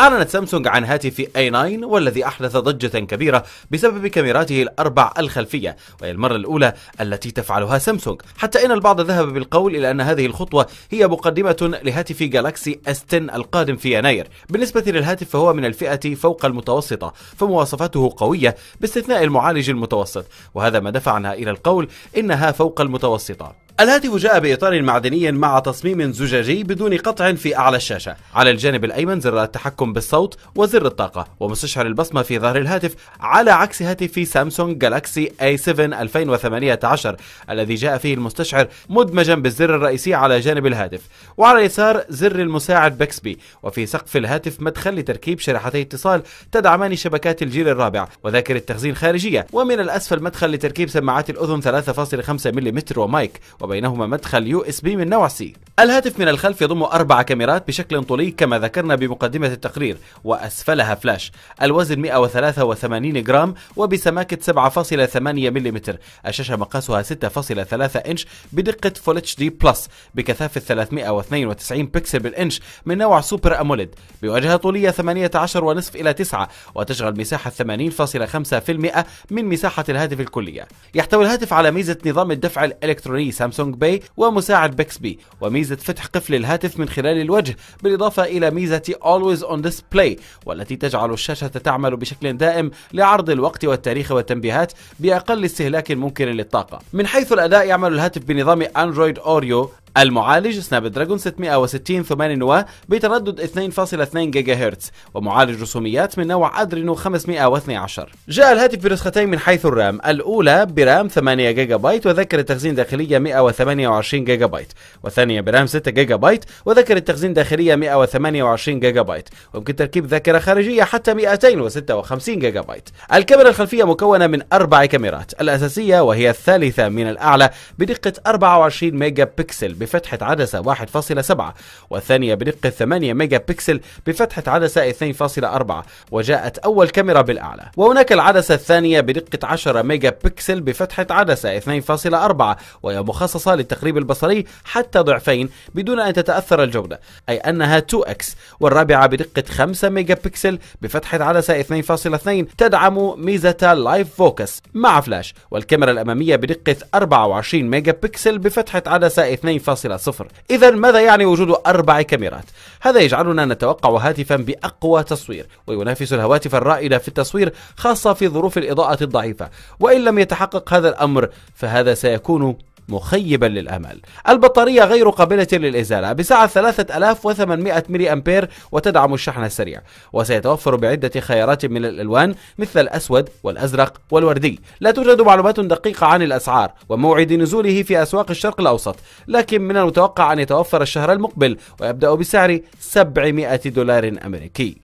أعلنت سامسونج عن هاتف A9 والذي أحدث ضجة كبيرة بسبب كاميراته الأربع الخلفية وهي المرة الأولى التي تفعلها سامسونج. حتى إن البعض ذهب بالقول إلى أن هذه الخطوة هي مقدمة لهاتف جالاكسي S10 القادم في يناير. بالنسبة للهاتف فهو من الفئة فوق المتوسطة فمواصفاته قوية باستثناء المعالج المتوسط وهذا ما دفعنا إلى القول إنها فوق المتوسطة. الهاتف جاء بإطار معدني مع تصميم زجاجي بدون قطع في أعلى الشاشة. على الجانب الأيمن زر التحكم بالصوت وزر الطاقة. ومستشعر البصمة في ظهر الهاتف على عكس هاتف Samsung Galaxy A7 2018 الذي جاء فيه المستشعر مدمجا بالزر الرئيسي على جانب الهاتف. وعلى اليسار زر المساعد Bixby. وفي سقف الهاتف مدخل لتركيب شريحتي اتصال تدعمان شبكات الجيل الرابع. وذاكرة تخزين خارجية. ومن الأسفل مدخل لتركيب سماعات الأذن 3.5 ملم ومايك. وبينهما مدخل USB من نوع C الهاتف من الخلف يضم أربع كاميرات بشكل طولي كما ذكرنا بمقدمة التقرير وأسفلها فلاش. الوزن 183 جرام وبسماكة 7.8 ملم الشاشة مقاسها 6.3 إنش بدقة Full HD Plus بكثافة 392 بكسل بالإنش من نوع Super AMOLED بواجهة طولية 18 ونصف إلى 9 وتشغل مساحة 80.5% من مساحة الهاتف الكلية. يحتوي الهاتف على ميزة نظام الدفع الإلكتروني Samsung Pay ومساعد Bixby وميزة فتح قفل الهاتف من خلال الوجه بالإضافة إلى ميزة Always on Display والتي تجعل الشاشة تعمل بشكل دائم لعرض الوقت والتاريخ والتنبيهات بأقل استهلاك ممكن للطاقة. من حيث الأداء يعمل الهاتف بنظام Android Oreo المعالج Snapdragon 660 8 نواة بتردد 2.2 جيجا هرتز ومعالج رسوميات من نوع Adreno 512 جاء الهاتف بنسختين من حيث ال RAM الأولى ب RAM 8 جيجا بايت وذاكرة تخزين داخلية 128 جيجا بايت والثانية ب RAM 6 جيجا بايت وذاكرة تخزين داخلية 128 جيجا بايت ويمكن تركيب ذاكرة خارجية حتى 256 جيجا بايت الكاميرا الخلفية مكونة من أربع كاميرات الأساسية وهي الثالثة من الأعلى بدقة 24 ميجا بكسل بفتحة عدسة 1.7 والثانية بدقة 8 ميجا بكسل بفتحة عدسة 2.4 وجاءت أول كاميرا بالأعلى. وهناك العدسة الثانية بدقة 10 ميجا بكسل بفتحة عدسة 2.4 وهي مخصصة للتقريب البصري حتى ضعفين بدون أن تتأثر الجودة أي أنها 2x والرابعة بدقة 5 ميجا بكسل بفتحة عدسة 2.2 تدعم ميزة Live Focus مع فلاش والكاميرا الأمامية بدقة 24 ميجا بكسل بفتحة عدسة 2.0 إذا ماذا يعني وجود أربع كاميرات؟ هذا يجعلنا نتوقع هاتفا بأقوى تصوير وينافس الهواتف الرائدة في التصوير خاصة في ظروف الإضاءة الضعيفة وإن لم يتحقق هذا الأمر فهذا سيكون مخيبا للأمل. البطارية غير قابلة للإزالة بسعه 3800 ملي أمبير وتدعم الشحن السريع، وسيتوفر بعدة خيارات من الألوان مثل الأسود والأزرق والوردي. لا توجد معلومات دقيقة عن الأسعار وموعد نزوله في أسواق الشرق الأوسط، لكن من المتوقع أن يتوفر الشهر المقبل ويبدأ بسعر 700 دولار أمريكي.